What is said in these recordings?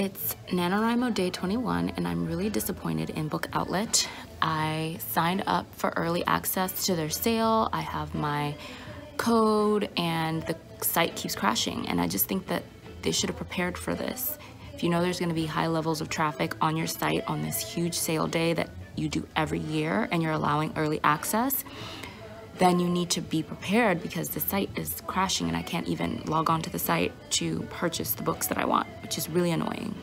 It's NaNoWriMo Day 21, and I'm really disappointed in Book Outlet. I signed up for early access to their sale. I have my code, and the site keeps crashing. And I just think that they should have prepared for this. If you know there's gonna be high levels of traffic on your site on this huge sale day that you do every year, and you're allowing early access, then you need to be prepared because the site is crashing and I can't even log on to the site to purchase the books that I want, which is really annoying.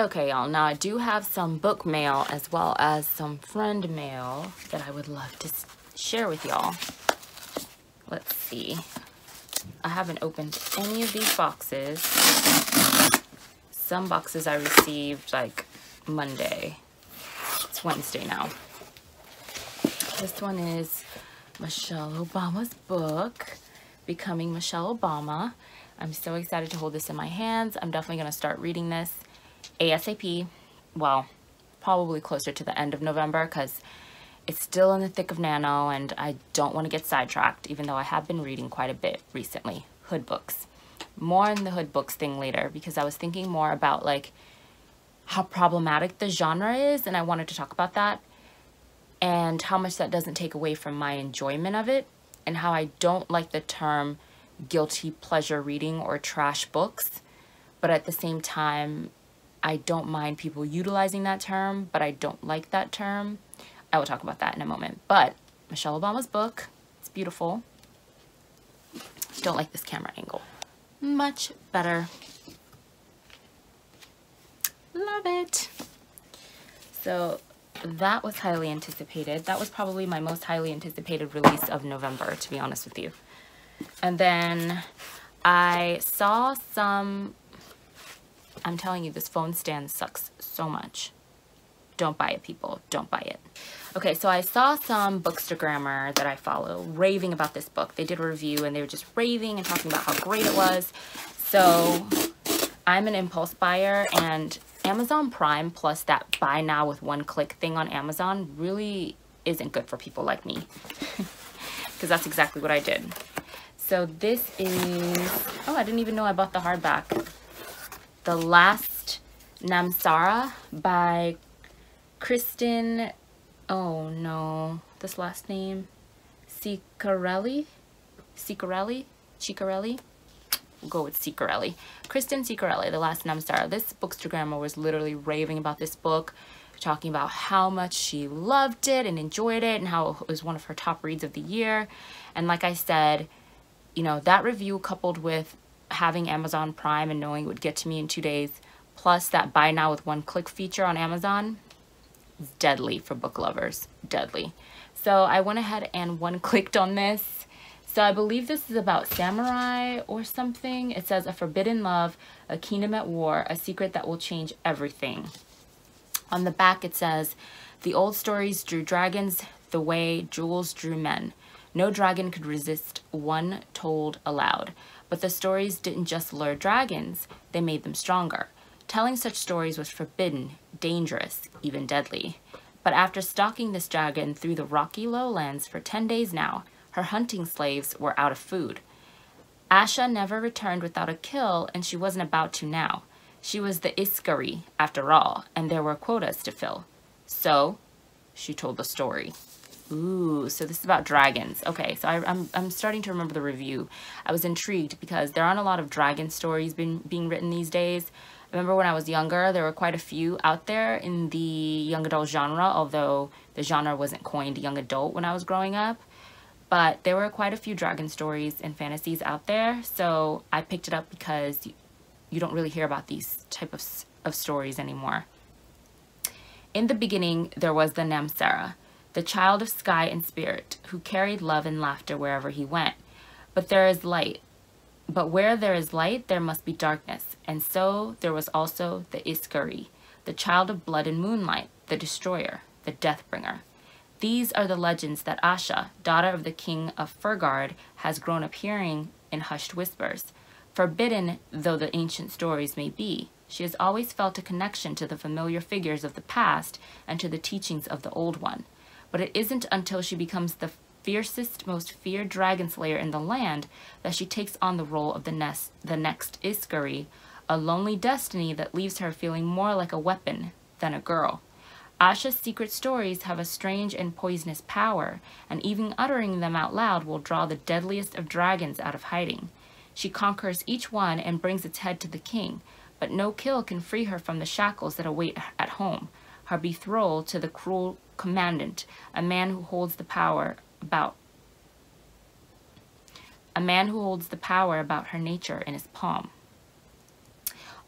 Okay, y'all, now I do have some book mail as well as some friend mail that I would love to share with y'all. Let's see. I haven't opened any of these boxes. Some boxes I received like Monday. It's Wednesday now. This one is Michelle Obama's book, Becoming Michelle Obama. I'm so excited to hold this in my hands. I'm definitely going to start reading this ASAP. Well, probably closer to the end of November because it's still in the thick of Nano and I don't want to get sidetracked even though I have been reading quite a bit recently. Hood books. More on the hood books thing later because I was thinking more about like how problematic the genre is and I wanted to talk about that and how much that doesn't take away from my enjoyment of it and how I don't like the term guilty pleasure reading or trash books but at the same time I don't mind people utilizing that term, but I don't like that term. I will talk about that in a moment. But Michelle Obama's book, it's beautiful. Don't like this camera angle. Much better. Love it. So that was highly anticipated. That was probably my most highly anticipated release of November, to be honest with you. And then I saw some I'm telling you, this phone stand sucks so much. Don't buy it, people. Don't buy it. Okay, so I saw some bookstagrammer that I follow raving about this book. They did a review and they were just raving and talking about how great it was. So I'm an impulse buyer and Amazon Prime plus that buy now with one click thing on Amazon really isn't good for people like me. Because that's exactly what I did. So this is, oh, I didn't even know I bought the hardback. The Last Namsara by Kristen, oh no, this last name, Ciccarelli, Ciccarelli, Ciccarelli, we'll go with Ciccarelli. Kristen Ciccarelli, The Last Namsara. This bookstagrammer was literally raving about this book, talking about how much she loved it and enjoyed it and how it was one of her top reads of the year. And like I said, you know, that review coupled with having Amazon Prime and knowing it would get to me in two days, plus that buy now with one click feature on Amazon, is deadly for book lovers, deadly. So I went ahead and one clicked on this. So I believe this is about samurai or something. It says a forbidden love, a kingdom at war, a secret that will change everything. On the back it says, the old stories drew dragons the way jewels drew men. No dragon could resist one told aloud. But the stories didn't just lure dragons, they made them stronger. Telling such stories was forbidden, dangerous, even deadly. But after stalking this dragon through the rocky lowlands for 10 days now, her hunting slaves were out of food. Asha never returned without a kill, and she wasn't about to now. She was the Iskari, after all, and there were quotas to fill. So, she told the story. Ooh, so this is about dragons. Okay, so I, am I'm, I'm starting to remember the review. I was intrigued because there aren't a lot of dragon stories been, being written these days. I remember when I was younger, there were quite a few out there in the young adult genre, although the genre wasn't coined young adult when I was growing up. But there were quite a few dragon stories and fantasies out there, so I picked it up because you, you don't really hear about these type of, of stories anymore. In the beginning, there was the Namsara, the child of sky and spirit, who carried love and laughter wherever he went. But there is light. But where there is light, there must be darkness. And so there was also the Iskari, the child of blood and moonlight, the destroyer, the deathbringer. These are the legends that Asha, daughter of the king of Firgaard, has grown up hearing in hushed whispers. Forbidden though the ancient stories may be, she has always felt a connection to the familiar figures of the past and to the teachings of the old one. But it isn't until she becomes the fiercest, most feared dragon slayer in the land that she takes on the role of the, nest, the next Iskari, a lonely destiny that leaves her feeling more like a weapon than a girl. Asha's secret stories have a strange and poisonous power, and even uttering them out loud will draw the deadliest of dragons out of hiding. She conquers each one and brings its head to the king, but no kill can free her from the shackles that await at home, her betrothal to the cruel commandant, a man who holds the power about a man who holds the power about her nature in his palm.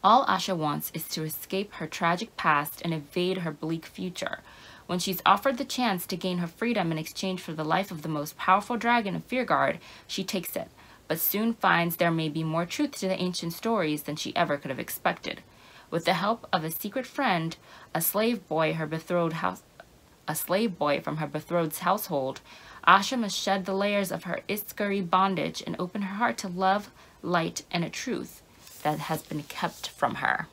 All Asha wants is to escape her tragic past and evade her bleak future. When she's offered the chance to gain her freedom in exchange for the life of the most powerful dragon of Firgaard, she takes it, but soon finds there may be more truth to the ancient stories than she ever could have expected. With the help of a secret friend, a slave boy, her betrothed house, a slave boy from her betrothed's household, Asha must shed the layers of her Iskari bondage and open her heart to love, light, and a truth that has been kept from her.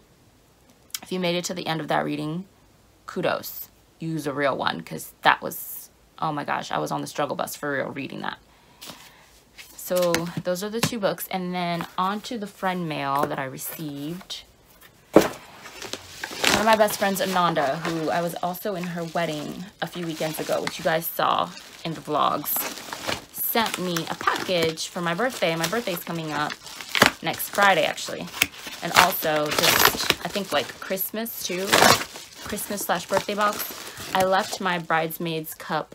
If you made it to the end of that reading, kudos. Use a real one because that was, oh my gosh, I was on the struggle bus for real reading that. So those are the two books. And then on to the friend mail that I received. One of my best friends, Ananda, who I was also in her wedding a few weekends ago, which you guys saw in the vlogs, sent me a package for my birthday. My birthday's coming up next Friday, actually. And also just, I think like Christmas too, Christmas slash birthday box. I left my bridesmaid's cup.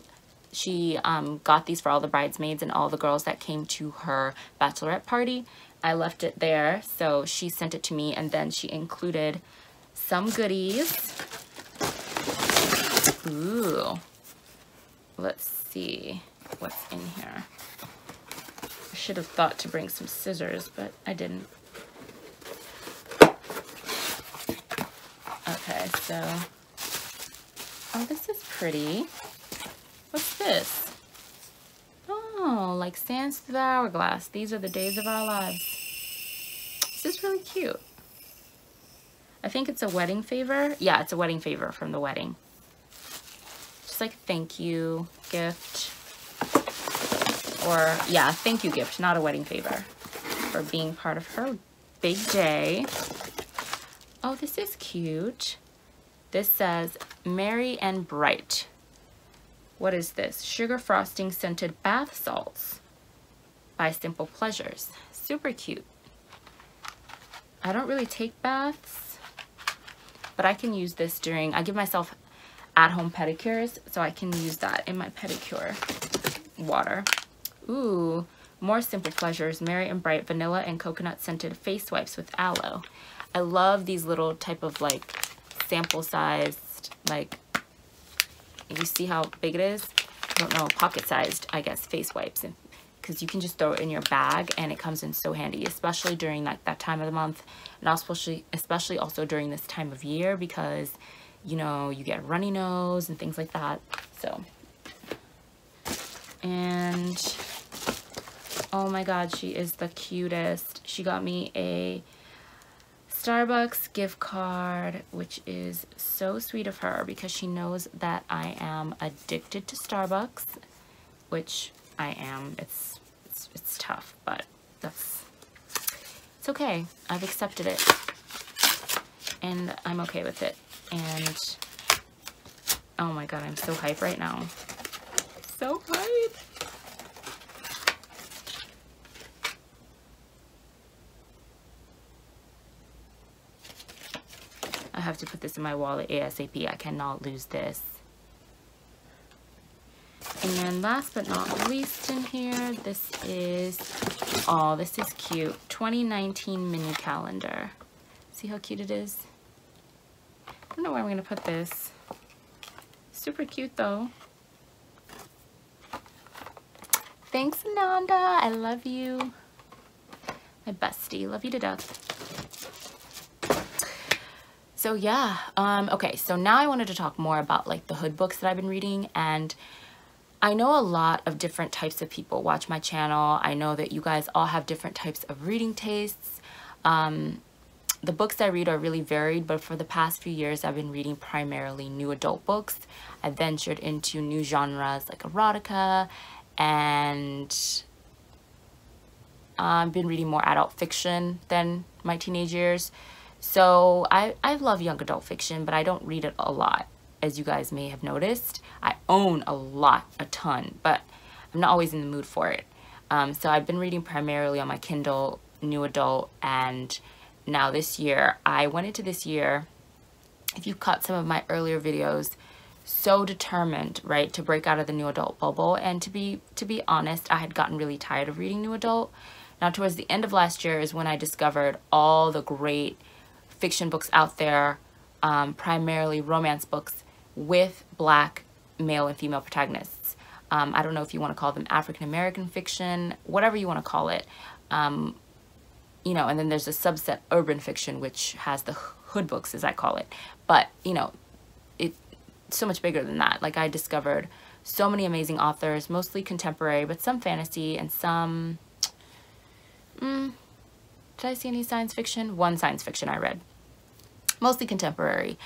She um, got these for all the bridesmaids and all the girls that came to her bachelorette party. I left it there, so she sent it to me, and then she included some goodies. Ooh. Let's see what's in here I should have thought to bring some scissors, but I didn't. Okay, so, oh, this is pretty. What's this? Oh, like sands through the hourglass. These are the days of our lives. This is really cute. I think it's a wedding favor. Yeah, it's a wedding favor from the wedding. Just like thank you gift or yeah, thank you gift, not a wedding favor, for being part of her big day. Oh, this is cute. This says Merry and Bright. What is this? Sugar frosting scented bath salts by Simple Pleasures. Super cute. I don't really take baths, but I can use this during, I give myself at-home pedicures, so I can use that in my pedicure water. Ooh, more simple pleasures. Merry and Bright Vanilla and Coconut Scented Face Wipes with Aloe. I love these little type of like sample sized, like, you see how big it is? I don't know, pocket sized, I guess, face wipes. Because you can just throw it in your bag and it comes in so handy, especially during like that time of the month. And especially, especially also during this time of year because, you know, you get runny nose and things like that. So, and Oh my god, she is the cutest. She got me a Starbucks gift card, which is so sweet of her because she knows that I am addicted to Starbucks, which I am. It's it's, it's tough, but that's it's okay. I've accepted it, and I'm okay with it. And oh my god, I'm so hype right now. So hype. I have to put this in my wallet ASAP. I cannot lose this. And last but not least in here, this is, oh, this is cute. 2019 mini calendar. See how cute it is? I don't know where I'm going to put this. Super cute though. Thanks, Nanda. I love you. My bestie. Love you to death. So yeah, um, okay, so now I wanted to talk more about like the hood books that I've been reading and I know a lot of different types of people watch my channel. I know that you guys all have different types of reading tastes. Um, the books I read are really varied, but for the past few years, I've been reading primarily new adult books. I ventured into new genres like erotica, and I've been reading more adult fiction than my teenage years. So I, I love young adult fiction, but I don't read it a lot, as you guys may have noticed. I own a lot, a ton, but I'm not always in the mood for it. Um, so I've been reading primarily on my Kindle, new adult, and now this year, I went into this year, if you caught some of my earlier videos, so determined, right, to break out of the new adult bubble. And to be to be honest, I had gotten really tired of reading new adult. Now, towards the end of last year is when I discovered all the great fiction books out there, um, primarily romance books with black male and female protagonists. Um, I don't know if you want to call them African American fiction, whatever you want to call it. Um, you know, and then there's a subset, urban fiction, which has the hood books, as I call it. But, you know, it's so much bigger than that. Like, I discovered so many amazing authors, mostly contemporary, but some fantasy and some... Mm, did I see any science fiction? One science fiction I read. Mostly contemporary.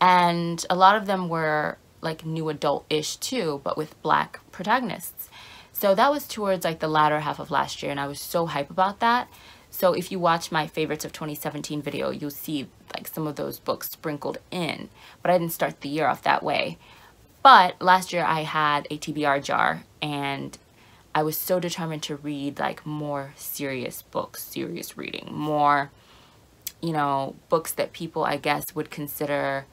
And a lot of them were like new adult-ish too, but with black protagonists. So that was towards like the latter half of last year and I was so hype about that. So if you watch my favorites of 2017 video, you'll see like some of those books sprinkled in. But I didn't start the year off that way. But last year I had a TBR jar and I was so determined to read like more serious books, serious reading, more, you know, books that people I guess would consider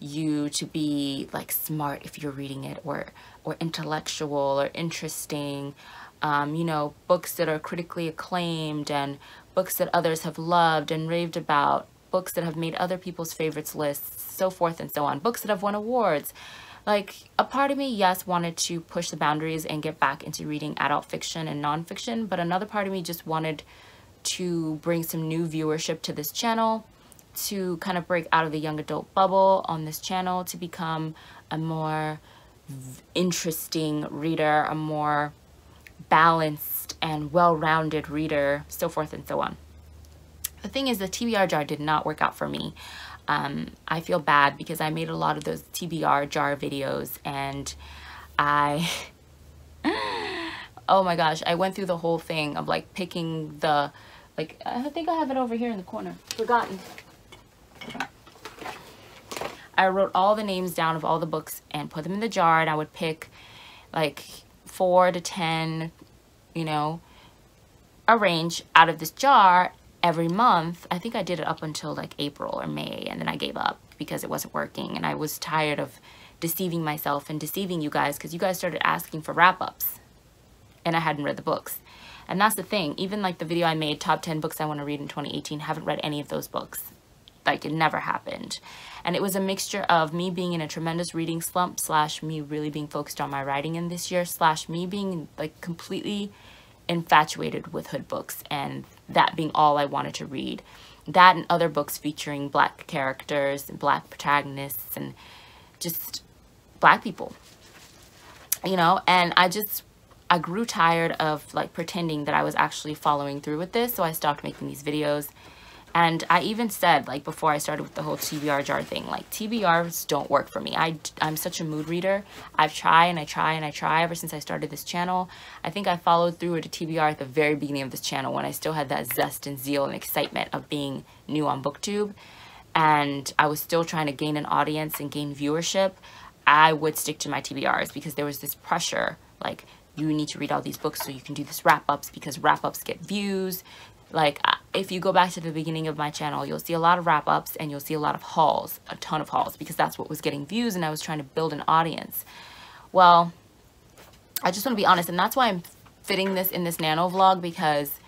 you to be like smart if you're reading it or or intellectual or interesting. Um, you know, books that are critically acclaimed and books that others have loved and raved about, books that have made other people's favorites lists, so forth and so on, books that have won awards. Like, a part of me, yes, wanted to push the boundaries and get back into reading adult fiction and nonfiction, but another part of me just wanted to bring some new viewership to this channel, to kind of break out of the young adult bubble on this channel, to become a more interesting reader, a more balanced and well-rounded reader, so forth and so on. The thing is, the TBR jar did not work out for me. Um, I feel bad because I made a lot of those TBR jar videos and I, oh my gosh, I went through the whole thing of like picking the, like, I think I have it over here in the corner, forgotten. I wrote all the names down of all the books and put them in the jar and I would pick like four to 10, you know, a range out of this jar every month. I think I did it up until like April or May and then I gave up because it wasn't working and I was tired of deceiving myself and deceiving you guys because you guys started asking for wrap-ups and I hadn't read the books. And that's the thing, even like the video I made, top 10 books I want to read in 2018, haven't read any of those books. Like it never happened. And it was a mixture of me being in a tremendous reading slump slash me really being focused on my writing in this year slash me being like completely infatuated with hood books and that being all I wanted to read. That and other books featuring black characters and black protagonists and just black people. You know, and I just I grew tired of like pretending that I was actually following through with this, so I stopped making these videos and I even said, like, before I started with the whole TBR jar thing, like, TBRs don't work for me. I, I'm such a mood reader. I've tried and I try and I try ever since I started this channel. I think I followed through with a TBR at the very beginning of this channel when I still had that zest and zeal and excitement of being new on BookTube. And I was still trying to gain an audience and gain viewership. I would stick to my TBRs because there was this pressure, like, you need to read all these books so you can do this wrap-ups because wrap-ups get views like, uh, if you go back to the beginning of my channel, you'll see a lot of wrap-ups and you'll see a lot of hauls, a ton of hauls, because that's what was getting views and I was trying to build an audience. Well, I just want to be honest, and that's why I'm fitting this in this nano vlog, because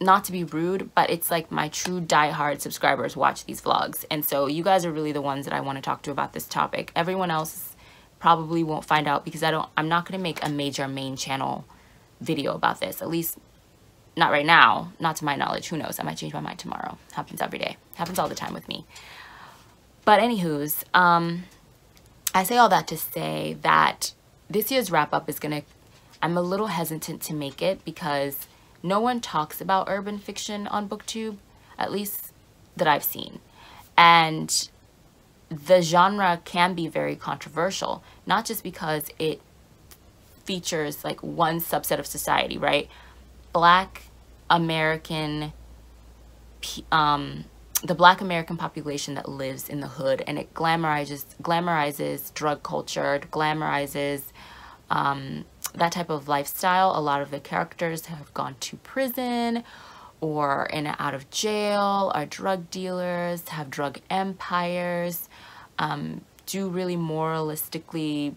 not to be rude, but it's like my true die-hard subscribers watch these vlogs. And so you guys are really the ones that I want to talk to about this topic. Everyone else probably won't find out because I don't I'm not going to make a major main channel video about this. At least not right now, not to my knowledge. Who knows? I might change my mind tomorrow. Happens every day. Happens all the time with me. But anywho's, um, I say all that to say that this year's wrap up is to, I'm a little hesitant to make it because no one talks about urban fiction on booktube at least that i've seen and the genre can be very controversial not just because it features like one subset of society right black american um, the black american population that lives in the hood and it glamorizes glamorizes drug culture glamorizes um, that type of lifestyle, a lot of the characters have gone to prison or in and out of jail, are drug dealers, have drug empires, um, do really moralistically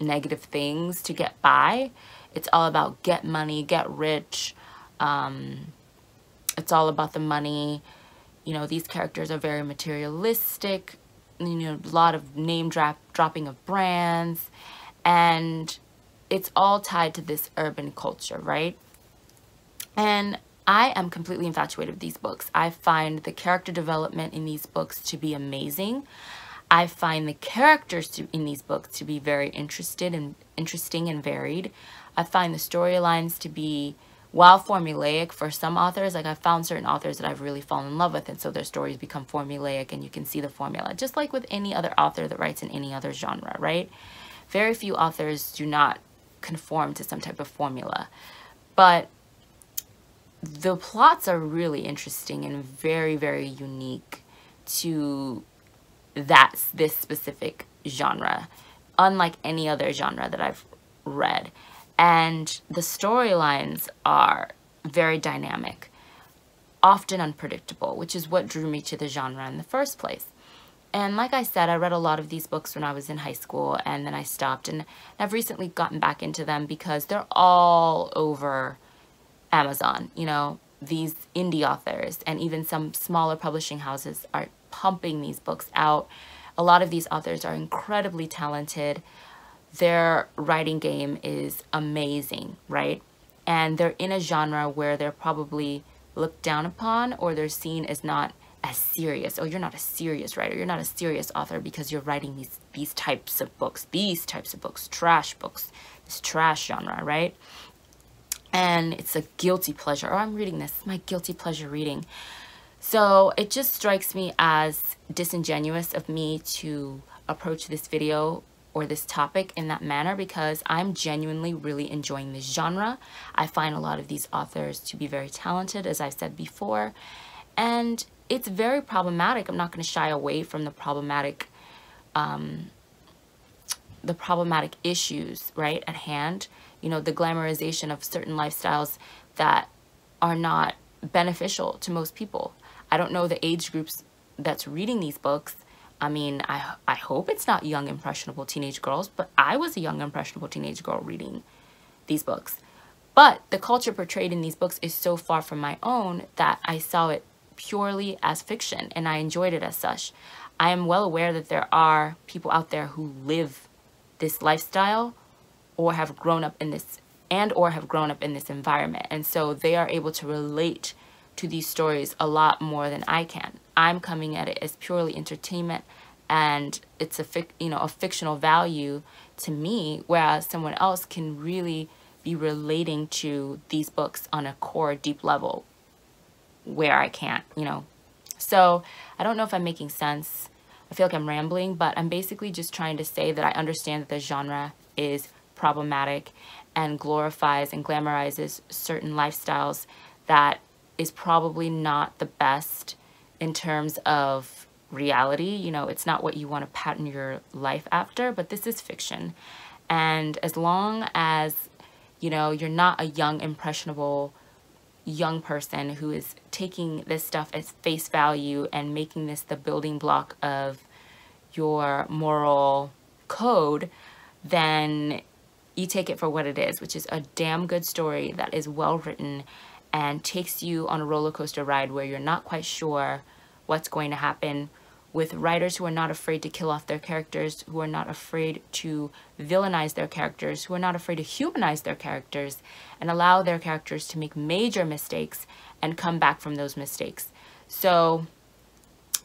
negative things to get by. It's all about get money, get rich. Um, it's all about the money. You know, these characters are very materialistic, you know, a lot of name drop dropping of brands and it's all tied to this urban culture, right? And I am completely infatuated with these books. I find the character development in these books to be amazing. I find the characters to, in these books to be very interested and interesting and varied. I find the storylines to be while formulaic for some authors, like I've found certain authors that I've really fallen in love with, and so their stories become formulaic and you can see the formula, just like with any other author that writes in any other genre, right? Very few authors do not conform to some type of formula, but the plots are really interesting and very, very unique to that this specific genre, unlike any other genre that I've read and the storylines are very dynamic, often unpredictable, which is what drew me to the genre in the first place. And like I said, I read a lot of these books when I was in high school and then I stopped and I've recently gotten back into them because they're all over Amazon, you know, these indie authors and even some smaller publishing houses are pumping these books out. A lot of these authors are incredibly talented their writing game is amazing, right? And they're in a genre where they're probably looked down upon or they're seen as not as serious. Oh, you're not a serious writer. You're not a serious author because you're writing these these types of books, these types of books, trash books, this trash genre, right? And it's a guilty pleasure. Oh, I'm reading this. It's my guilty pleasure reading. So it just strikes me as disingenuous of me to approach this video or this topic in that manner because I'm genuinely really enjoying this genre. I find a lot of these authors to be very talented, as I've said before, and it's very problematic. I'm not going to shy away from the problematic, um, the problematic issues, right, at hand. You know, the glamorization of certain lifestyles that are not beneficial to most people. I don't know the age groups that's reading these books, I mean, I, I hope it's not young, impressionable teenage girls, but I was a young, impressionable teenage girl reading these books. But the culture portrayed in these books is so far from my own that I saw it purely as fiction and I enjoyed it as such. I am well aware that there are people out there who live this lifestyle or have grown up in this and or have grown up in this environment and so they are able to relate to these stories a lot more than I can. I'm coming at it as purely entertainment and it's a fic you know a fictional value to me whereas someone else can really be relating to these books on a core deep level where I can't, you know. So, I don't know if I'm making sense. I feel like I'm rambling, but I'm basically just trying to say that I understand that the genre is problematic and glorifies and glamorizes certain lifestyles that is probably not the best in terms of reality. You know, it's not what you want to pattern your life after, but this is fiction. And as long as, you know, you're not a young, impressionable young person who is taking this stuff as face value and making this the building block of your moral code, then you take it for what it is, which is a damn good story that is well written and takes you on a roller coaster ride where you're not quite sure what's going to happen with writers who are not afraid to kill off their characters, who are not afraid to villainize their characters, who are not afraid to humanize their characters, and allow their characters to make major mistakes and come back from those mistakes. So,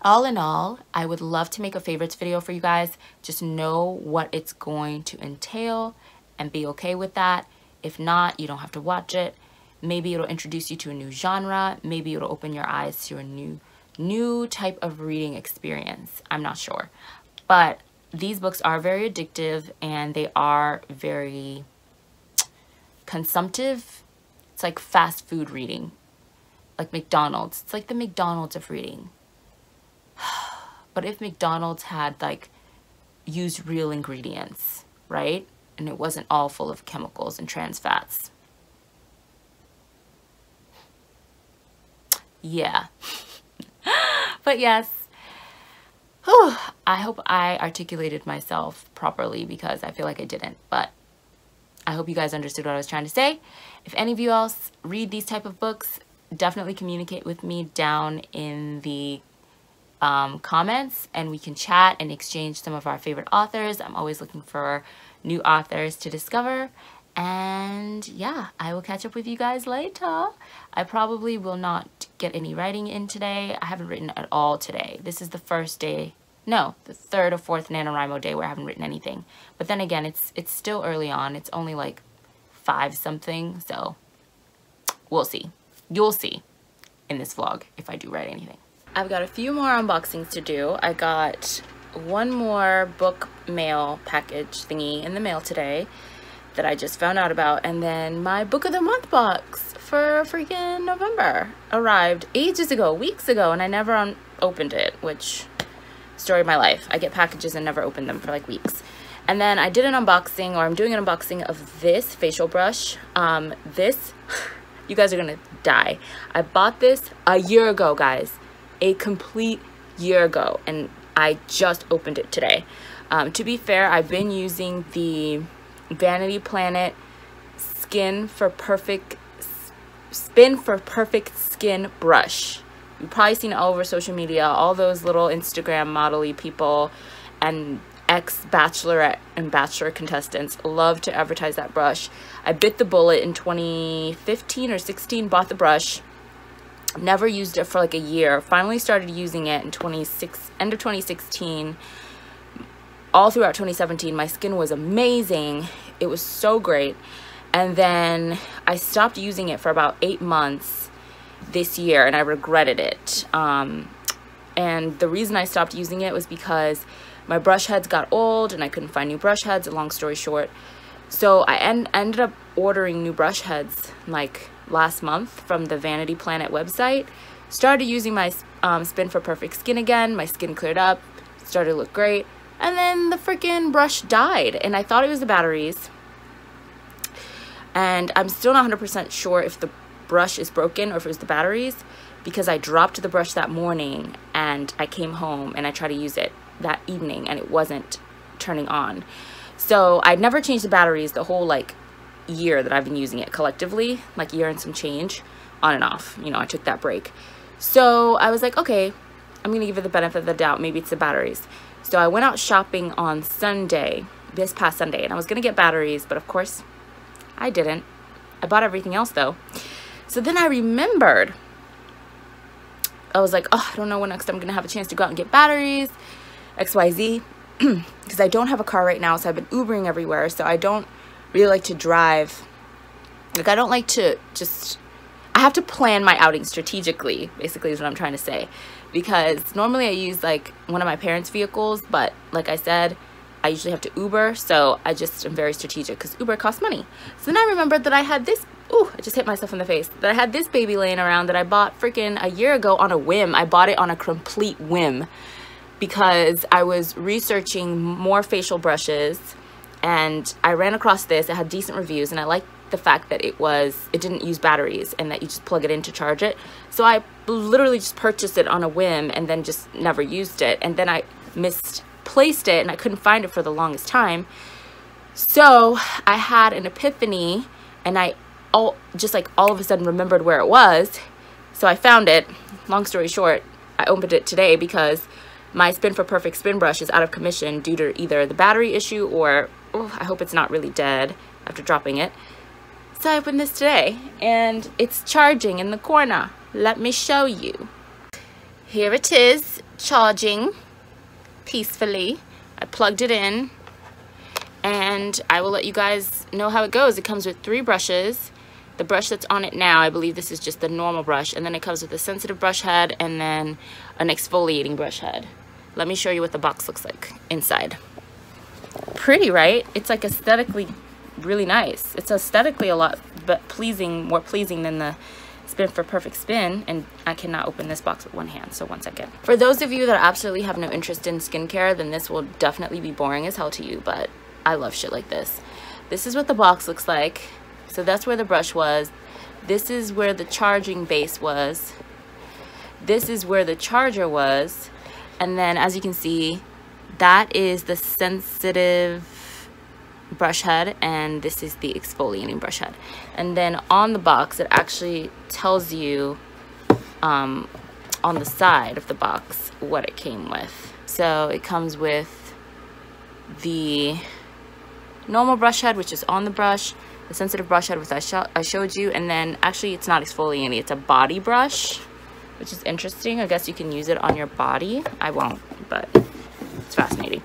all in all, I would love to make a favorites video for you guys. Just know what it's going to entail and be okay with that. If not, you don't have to watch it. Maybe it'll introduce you to a new genre. Maybe it'll open your eyes to a new new type of reading experience. I'm not sure. But these books are very addictive and they are very consumptive. It's like fast food reading, like McDonald's. It's like the McDonald's of reading. But if McDonald's had like used real ingredients, right? And it wasn't all full of chemicals and trans fats. Yeah. but yes, whew, I hope I articulated myself properly because I feel like I didn't. But I hope you guys understood what I was trying to say. If any of you else read these type of books, definitely communicate with me down in the um, comments and we can chat and exchange some of our favorite authors. I'm always looking for new authors to discover. And yeah, I will catch up with you guys later. I probably will not get any writing in today. I haven't written at all today. This is the first day, no, the third or fourth NaNoWriMo day where I haven't written anything. But then again, it's it's still early on. It's only like five something, so we'll see. You'll see in this vlog if I do write anything. I've got a few more unboxings to do. I got one more book mail package thingy in the mail today that I just found out about. And then my book of the month box for freaking November arrived ages ago, weeks ago, and I never opened it, which story of my life. I get packages and never open them for like weeks. And then I did an unboxing, or I'm doing an unboxing of this facial brush. Um, this, you guys are gonna die. I bought this a year ago, guys. A complete year ago, and I just opened it today. Um, to be fair, I've been using the Vanity Planet Skin for Perfect Spin for Perfect Skin Brush. You've probably seen all over social media. All those little Instagram model people and ex-bachelorette and bachelor contestants love to advertise that brush. I bit the bullet in 2015 or 16, bought the brush. Never used it for like a year. Finally started using it in 26, end of 2016 all throughout 2017 my skin was amazing. It was so great. And then I stopped using it for about eight months this year and I regretted it. Um, and the reason I stopped using it was because my brush heads got old and I couldn't find new brush heads long story short. So I en ended up ordering new brush heads like last month from the Vanity Planet website. Started using my um, Spin for Perfect Skin again. My skin cleared up. Started to look great and then the freaking brush died and I thought it was the batteries. And I'm still not 100% sure if the brush is broken or if it was the batteries because I dropped the brush that morning and I came home and I tried to use it that evening and it wasn't turning on. So I'd never changed the batteries the whole like year that I've been using it collectively like year and some change on and off. You know I took that break. So I was like okay I'm gonna give it the benefit of the doubt. Maybe it's the batteries so I went out shopping on Sunday, this past Sunday, and I was going to get batteries, but of course I didn't. I bought everything else though. So then I remembered, I was like, oh, I don't know when next I'm going to have a chance to go out and get batteries, XYZ, because I don't have a car right now, so I've been Ubering everywhere, so I don't really like to drive. Like, I don't like to just, have to plan my outing strategically, basically is what I'm trying to say because normally I use like one of my parents' vehicles, but like I said, I usually have to Uber, so I just am very strategic because Uber costs money. So then I remembered that I had this, ooh, I just hit myself in the face, that I had this baby laying around that I bought freaking a year ago on a whim. I bought it on a complete whim because I was researching more facial brushes and I ran across this. It had decent reviews and I liked the fact that it was it didn't use batteries and that you just plug it in to charge it. So I literally just purchased it on a whim and then just never used it. And then I misplaced it and I couldn't find it for the longest time. So I had an epiphany and I all just like all of a sudden remembered where it was. So I found it. Long story short I opened it today because my Spin for Perfect spin brush is out of commission due to either the battery issue or oh, I hope it's not really dead after dropping it. I opened this today and it's charging in the corner. Let me show you. Here it is, charging peacefully. I plugged it in and I will let you guys know how it goes. It comes with three brushes. The brush that's on it now, I believe this is just the normal brush, and then it comes with a sensitive brush head and then an exfoliating brush head. Let me show you what the box looks like inside. Pretty, right? It's like aesthetically really nice. It's aesthetically a lot but pleasing, more pleasing than the Spin for Perfect Spin, and I cannot open this box with one hand, so one second. For those of you that absolutely have no interest in skincare, then this will definitely be boring as hell to you, but I love shit like this. This is what the box looks like. So that's where the brush was. This is where the charging base was. This is where the charger was. And then as you can see, that is the sensitive brush head and this is the exfoliating brush head. And then on the box, it actually tells you um, on the side of the box what it came with. So it comes with the normal brush head, which is on the brush, the sensitive brush head, which I, sh I showed you, and then actually it's not exfoliating, it's a body brush, which is interesting. I guess you can use it on your body. I won't, but it's fascinating.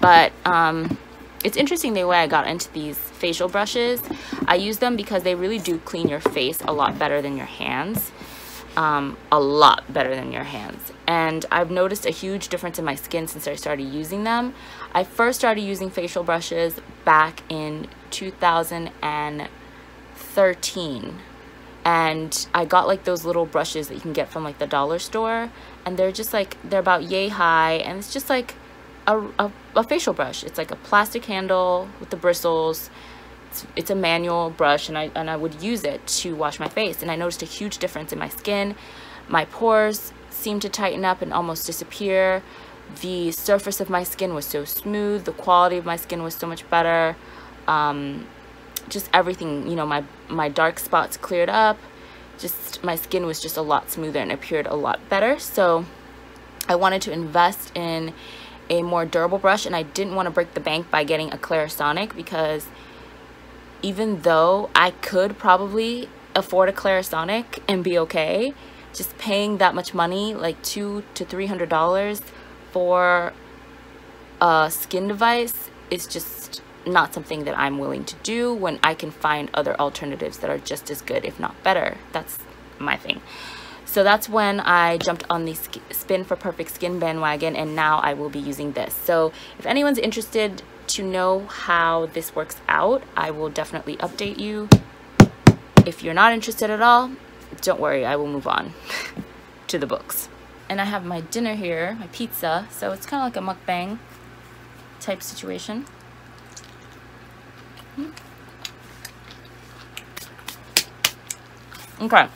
But um, it's interesting the way I got into these facial brushes. I use them because they really do clean your face a lot better than your hands. Um, a lot better than your hands. And I've noticed a huge difference in my skin since I started using them. I first started using facial brushes back in 2013 and I got like those little brushes that you can get from like the dollar store and they're just like they're about yay high and it's just like a, a, a facial brush. It's like a plastic handle with the bristles. It's, it's a manual brush and I, and I would use it to wash my face. And I noticed a huge difference in my skin. My pores seemed to tighten up and almost disappear. The surface of my skin was so smooth. The quality of my skin was so much better. Um, just everything you know my my dark spots cleared up. Just my skin was just a lot smoother and appeared a lot better. So I wanted to invest in a more durable brush and I didn't want to break the bank by getting a Clarisonic because even though I could probably afford a Clarisonic and be okay just paying that much money like two to three hundred dollars for a skin device is just not something that I'm willing to do when I can find other alternatives that are just as good, if not better. That's my thing. So that's when I jumped on the Spin for Perfect Skin bandwagon and now I will be using this. So if anyone's interested to know how this works out, I will definitely update you. If you're not interested at all, don't worry, I will move on to the books and I have my dinner here, my pizza. So it's kind of like a mukbang type situation. Hmm. Okay.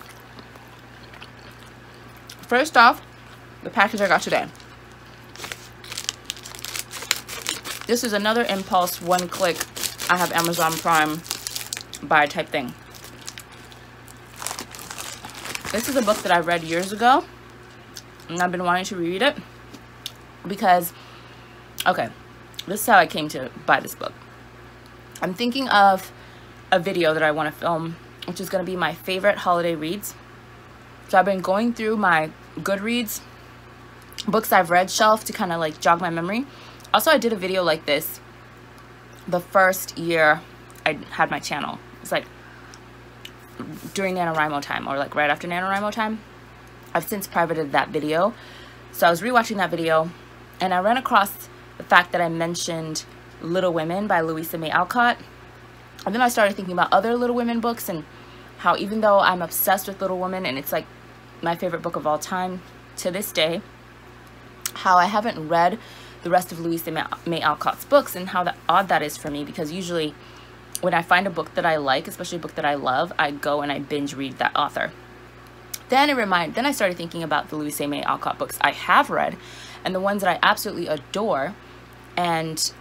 First off, the package I got today. This is another impulse, one click, I have Amazon Prime buy type thing. This is a book that I read years ago and I've been wanting to reread it because, okay, this is how I came to buy this book. I'm thinking of a video that I want to film, which is going to be my favorite holiday reads. So I've been going through my Goodreads books I've read shelf to kind of like jog my memory. Also, I did a video like this the first year I had my channel. It's like during NaNoWriMo time or like right after NaNoWriMo time. I've since privated that video. So I was rewatching that video and I ran across the fact that I mentioned Little Women by Louisa May Alcott. And then I started thinking about other Little Women books and how even though I'm obsessed with Little Women and it's like my favorite book of all time to this day, how I haven't read the rest of Louisa May Alcott's books and how that odd that is for me because usually when I find a book that I like, especially a book that I love, I go and I binge read that author. Then it remind, then I started thinking about the Louisa May Alcott books I have read and the ones that I absolutely adore and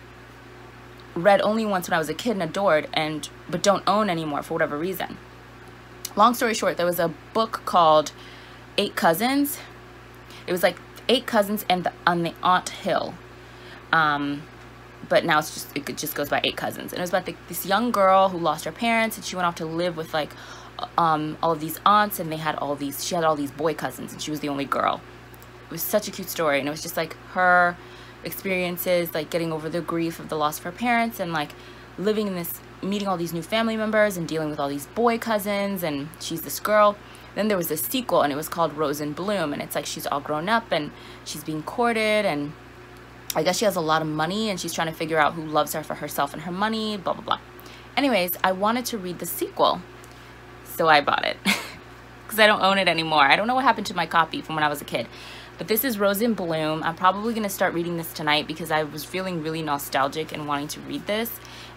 read only once when I was a kid and adored and but don't own anymore for whatever reason. Long story short, there was a book called Eight Cousins. It was like eight cousins and the, on the Aunt Hill. Um, but now it's just it just goes by eight cousins. And it was about the, this young girl who lost her parents and she went off to live with like um, all of these aunts and they had all these she had all these boy cousins and she was the only girl. It was such a cute story and it was just like her experiences like getting over the grief of the loss of her parents and like living in this meeting all these new family members and dealing with all these boy cousins and she's this girl then there was a sequel and it was called Rose in Bloom and it's like she's all grown up and she's being courted and I guess she has a lot of money and she's trying to figure out who loves her for herself and her money, blah, blah, blah. Anyways, I wanted to read the sequel, so I bought it because I don't own it anymore. I don't know what happened to my copy from when I was a kid. But this is Rose in Bloom. I'm probably going to start reading this tonight because I was feeling really nostalgic and wanting to read this.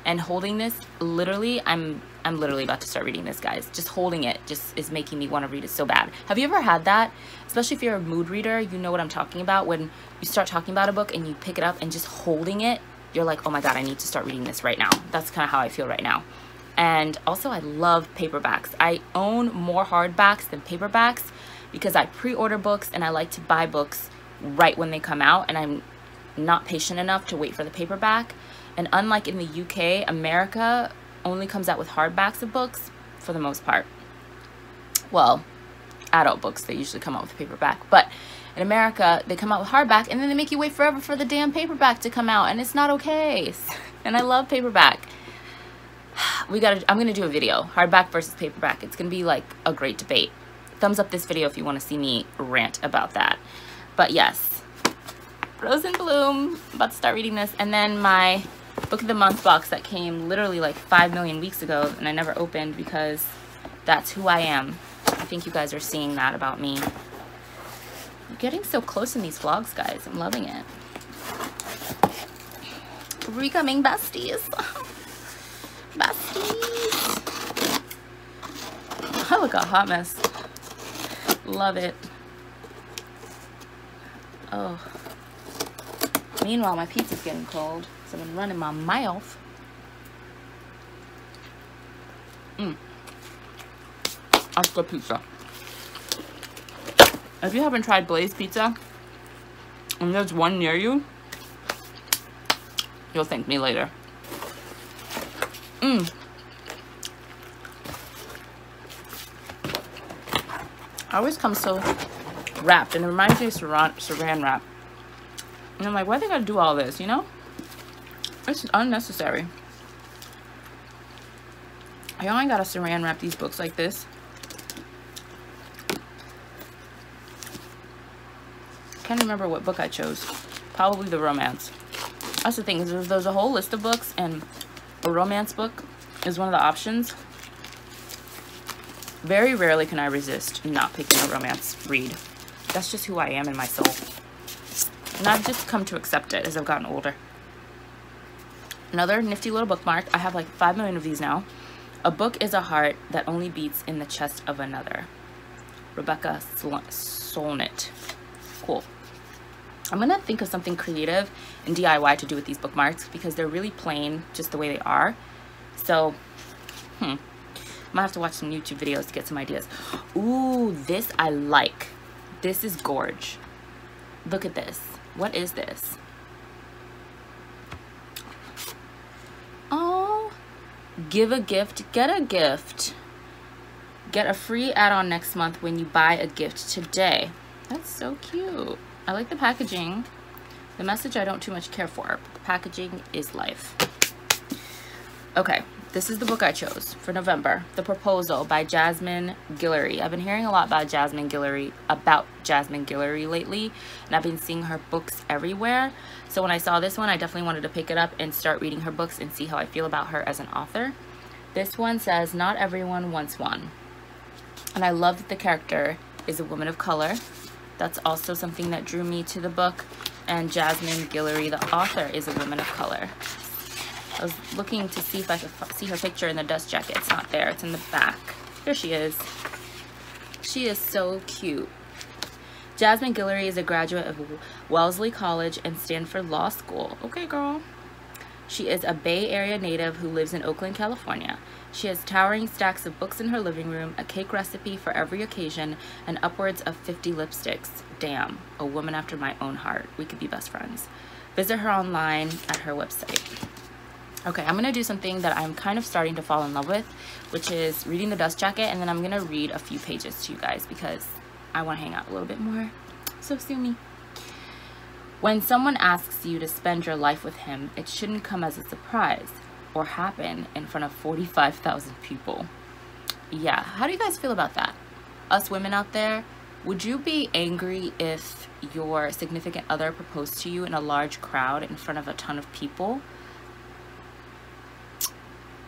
And holding this, literally, I'm I'm literally about to start reading this, guys. Just holding it just is making me want to read it so bad. Have you ever had that? Especially if you're a mood reader, you know what I'm talking about. When you start talking about a book and you pick it up and just holding it, you're like, oh my God, I need to start reading this right now. That's kind of how I feel right now. And also, I love paperbacks. I own more hardbacks than paperbacks because I pre-order books and I like to buy books right when they come out and I'm not patient enough to wait for the paperback. And unlike in the UK, America only comes out with hardbacks of books for the most part. Well, adult books, they usually come out with paperback. But in America, they come out with hardback and then they make you wait forever for the damn paperback to come out and it's not okay. And I love paperback. We gotta, I'm gonna do a video, hardback versus paperback. It's gonna be like a great debate. Thumbs up this video if you wanna see me rant about that. But yes, Rose in Bloom, about to start reading this. And then my book of the month box that came literally like 5 million weeks ago and I never opened because that's who I am. I think you guys are seeing that about me. I'm getting so close in these vlogs, guys. I'm loving it. We're Recoming besties. besties. I look a hot mess. Love it. Oh. Meanwhile, my pizza's getting cold. So I'm running my mouth. Mmm. That's good pizza. If you haven't tried Blaze Pizza, and there's one near you, you'll thank me later. Mmm. I always come so wrapped, and it reminds me of saran, saran wrap. And I'm like, why they gotta do all this, you know? It's unnecessary. I only gotta saran wrap these books like this. Can't remember what book I chose. Probably the romance. That's the thing, is there's a whole list of books and a romance book is one of the options. Very rarely can I resist not picking a romance read. That's just who I am in my soul. And I've just come to accept it as I've gotten older. Another nifty little bookmark. I have like 5 million of these now. A book is a heart that only beats in the chest of another. Rebecca Solnit. Cool. I'm to think of something creative and DIY to do with these bookmarks because they're really plain just the way they are. So, hmm. I might have to watch some YouTube videos to get some ideas. Ooh, this I like. This is gorge. Look at this. What is this? Oh, give a gift, get a gift. Get a free add-on next month when you buy a gift today. That's so cute. I like the packaging. The message I don't too much care for, but the packaging is life. Okay, this is the book I chose for November, The Proposal by Jasmine Guillory. I've been hearing a lot about Jasmine Guillory, about Jasmine Guillory lately, and I've been seeing her books everywhere. So when I saw this one, I definitely wanted to pick it up and start reading her books and see how I feel about her as an author. This one says, not everyone wants one. And I love that the character is a woman of color. That's also something that drew me to the book. And Jasmine Guillory, the author, is a woman of color. I was looking to see if I could see her picture in the dust jacket. It's not there. It's in the back. Here she is. She is so cute. Jasmine Guillory is a graduate of Wellesley College and Stanford Law School. Okay, girl. She is a Bay Area native who lives in Oakland, California. She has towering stacks of books in her living room, a cake recipe for every occasion, and upwards of 50 lipsticks. Damn, a woman after my own heart. We could be best friends. Visit her online at her website. Okay, I'm gonna do something that I'm kind of starting to fall in love with, which is reading the dust jacket, and then I'm gonna read a few pages to you guys because I wanna hang out a little bit more. So sue me. When someone asks you to spend your life with him, it shouldn't come as a surprise or happen in front of 45,000 people. Yeah, how do you guys feel about that? Us women out there, would you be angry if your significant other proposed to you in a large crowd in front of a ton of people?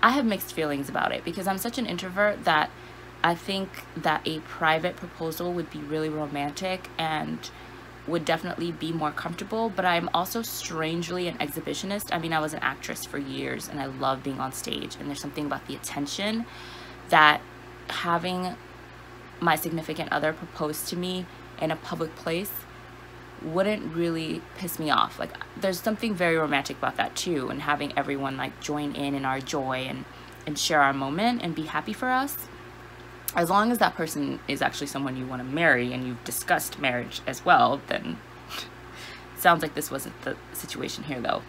I have mixed feelings about it because I'm such an introvert that I think that a private proposal would be really romantic and would definitely be more comfortable, but I'm also strangely an exhibitionist. I mean, I was an actress for years and I love being on stage, and there's something about the attention that having my significant other propose to me in a public place wouldn't really piss me off. Like, there's something very romantic about that too, and having everyone like join in in our joy and, and share our moment and be happy for us as long as that person is actually someone you want to marry and you've discussed marriage as well, then sounds like this wasn't the situation here though.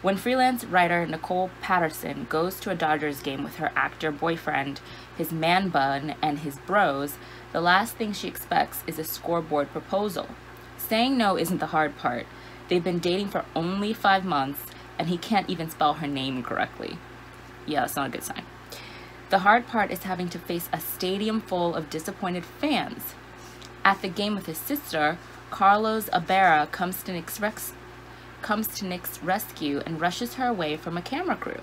When freelance writer Nicole Patterson goes to a Dodgers game with her actor boyfriend, his man bun, and his bros, the last thing she expects is a scoreboard proposal. Saying no isn't the hard part. They've been dating for only five months, and he can't even spell her name correctly. Yeah, that's not a good sign. The hard part is having to face a stadium full of disappointed fans. At the game with his sister, Carlos Ibarra comes to Nick's, rex- comes to Nick's rescue and rushes her away from a camera crew.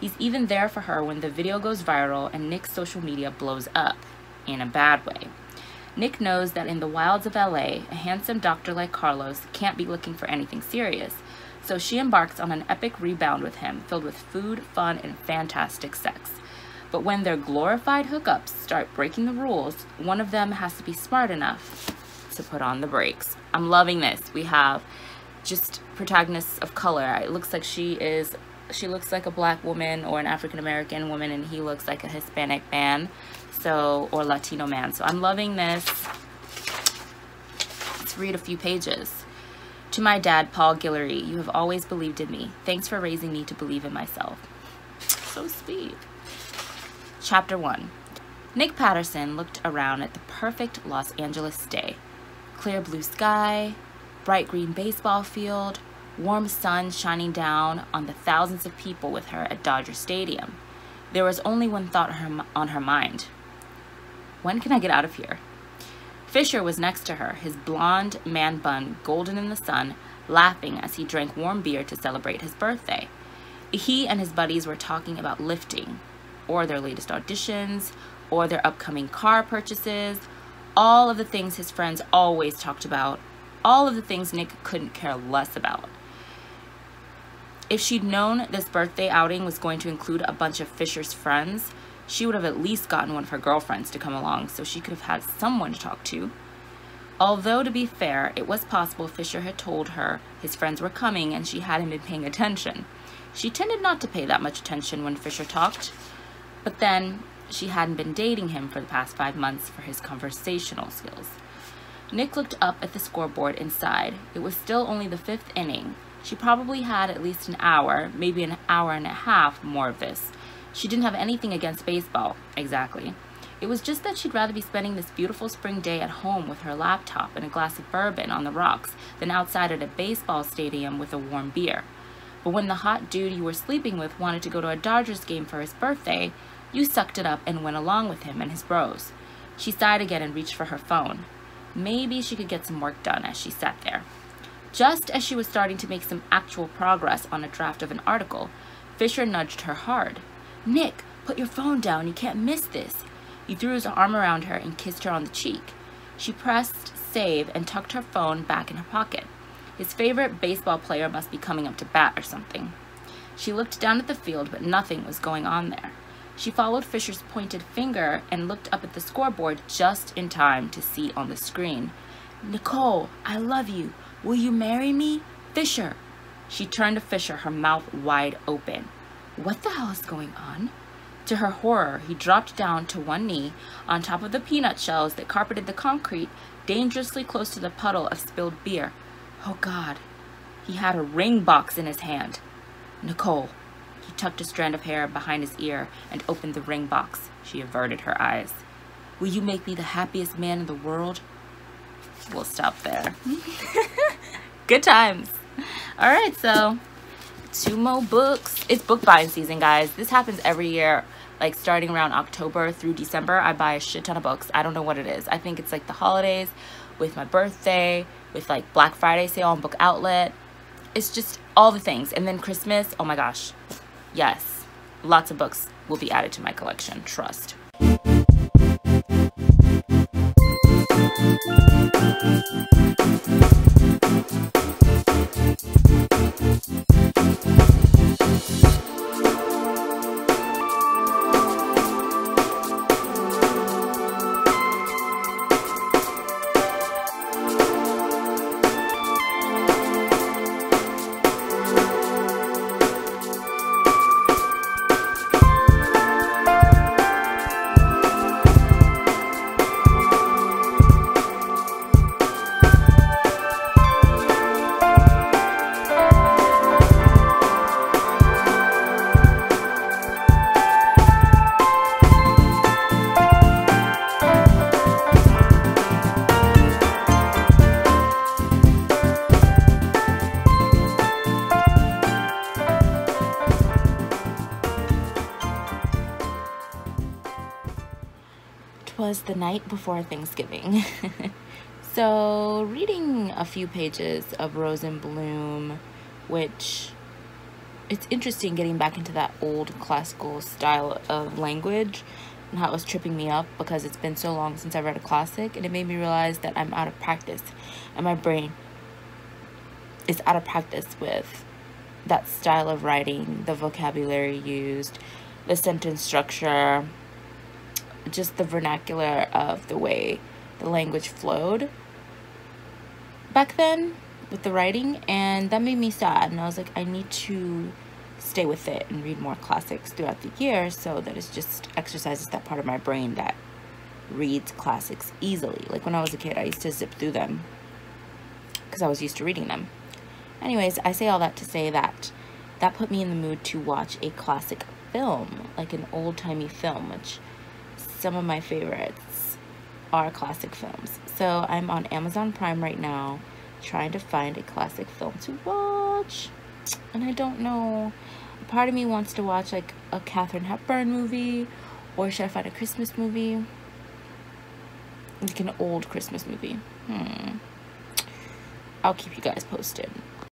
He's even there for her when the video goes viral and Nick's social media blows up, in a bad way. Nick knows that in the wilds of LA, a handsome doctor like Carlos can't be looking for anything serious, so she embarks on an epic rebound with him, filled with food, fun, and fantastic sex. But when their glorified hookups start breaking the rules, one of them has to be smart enough to put on the brakes. I'm loving this. We have just protagonists of color. It looks like she is she looks like a black woman or an African American woman and he looks like a Hispanic man. So or Latino man. So I'm loving this. Let's read a few pages. To my dad, Paul Guillory, you have always believed in me. Thanks for raising me to believe in myself. So sweet. Chapter 1 Nick Patterson looked around at the perfect Los Angeles day. Clear blue sky, bright green baseball field, warm sun shining down on the thousands of people with her at Dodger Stadium. There was only one thought on her mind. When can I get out of here? Fisher was next to her, his blonde man bun golden in the sun, laughing as he drank warm beer to celebrate his birthday. He and his buddies were talking about lifting, or their latest auditions or their upcoming car purchases, all of the things his friends always talked about, all of the things Nick couldn't care less about. If she'd known this birthday outing was going to include a bunch of Fisher's friends, she would have at least gotten one of her girlfriends to come along so she could have had someone to talk to. Although, to be fair, it was possible Fisher had told her his friends were coming and she hadn't been paying attention. She tended not to pay that much attention when Fisher talked, but then she hadn't been dating him for the past five months for his conversational skills. Nick looked up at the scoreboard inside. It was still only the fifth inning. She probably had at least an hour, maybe an hour and a half more of this. She didn't have anything against baseball, exactly. It was just that she'd rather be spending this beautiful spring day at home with her laptop and a glass of bourbon on the rocks than outside at a baseball stadium with a warm beer. But when the hot dude you were sleeping with wanted to go to a Dodgers game for his birthday, you sucked it up and went along with him and his bros. She sighed again and reached for her phone. Maybe she could get some work done as she sat there. Just as she was starting to make some actual progress on a draft of an article, Fisher nudged her hard. Nick, put your phone down. You can't miss this. He threw his arm around her and kissed her on the cheek. She pressed save and tucked her phone back in her pocket. His favorite baseball player must be coming up to bat or something. She looked down at the field, but nothing was going on there. She followed Fisher's pointed finger and looked up at the scoreboard just in time to see on the screen. Nicole, I love you. Will you marry me? Fisher. She turned to Fisher, her mouth wide open. What the hell is going on? To her horror, he dropped down to one knee on top of the peanut shells that carpeted the concrete, dangerously close to the puddle of spilled beer. Oh God, he had a ring box in his hand. Nicole. He tucked a strand of hair behind his ear and opened the ring box. She averted her eyes. Will you make me the happiest man in the world? We'll stop there. Good times. All right, so two more books. It's book buying season, guys. This happens every year like starting around October through December, I buy a shit ton of books. I don't know what it is. I think it's like the holidays, with my birthday, with like Black Friday sale on Book Outlet. It's just all the things. And then Christmas, oh my gosh. Yes, lots of books will be added to my collection, trust. Night before Thanksgiving. so, reading a few pages of Rose in Bloom, which it's interesting getting back into that old classical style of language and how it was tripping me up because it's been so long since I read a classic and it made me realize that I'm out of practice and my brain is out of practice with that style of writing, the vocabulary used, the sentence structure, just the vernacular of the way the language flowed back then with the writing and that made me sad and I was like I need to stay with it and read more classics throughout the year so that it just exercises that part of my brain that reads classics easily. Like when I was a kid I used to zip through them because I was used to reading them. Anyways I say all that to say that that put me in the mood to watch a classic film like an old-timey film which some of my favorites are classic films. So I'm on Amazon Prime right now trying to find a classic film to watch. And I don't know. Part of me wants to watch like a Katharine Hepburn movie or should I find a Christmas movie? Like an old Christmas movie. Hmm. I'll keep you guys posted.